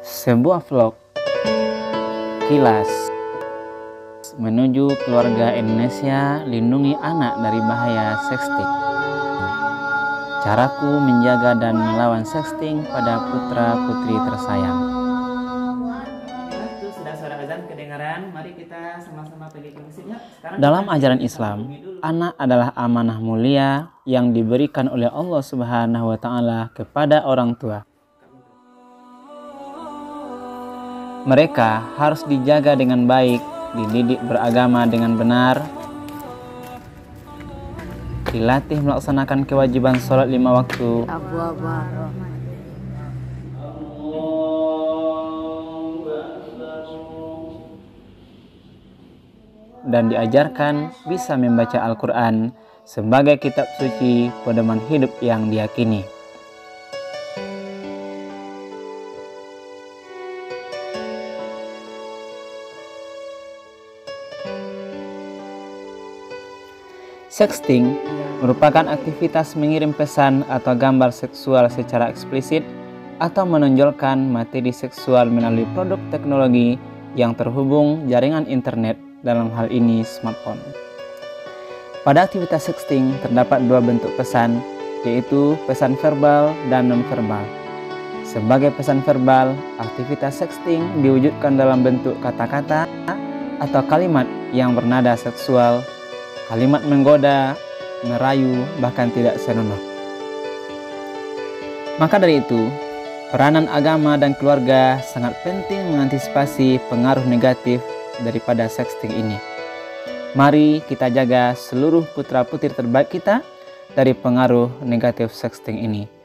Sebuah vlog kilas menuju keluarga Indonesia lindungi anak dari bahaya sexting. Caraku menjaga dan melawan sexting pada putra putri tersayang. Sudah suara azan kedengaran, mari kita sama-sama pergi ke masjidnya. Dalam ajaran Islam, anak adalah amanah mulia yang diberikan oleh Allah Subhanahu wa taala kepada orang tua. Mereka harus dijaga dengan baik, dididik beragama dengan benar, dilatih melaksanakan kewajiban sholat lima waktu, dan diajarkan bisa membaca Al-Quran sebagai kitab suci pedoman hidup yang diyakini. Sexting merupakan aktivitas mengirim pesan atau gambar seksual secara eksplisit atau menonjolkan materi seksual melalui produk teknologi yang terhubung jaringan internet dalam hal ini smartphone. Pada aktivitas sexting terdapat dua bentuk pesan, yaitu pesan verbal dan nonverbal. Sebagai pesan verbal, aktivitas sexting diwujudkan dalam bentuk kata-kata atau kalimat yang bernada seksual kalimat menggoda, merayu, bahkan tidak senonoh. Maka dari itu, peranan agama dan keluarga sangat penting mengantisipasi pengaruh negatif daripada sexting ini. Mari kita jaga seluruh putra-putri terbaik kita dari pengaruh negatif sexting ini.